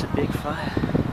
It's a big fire.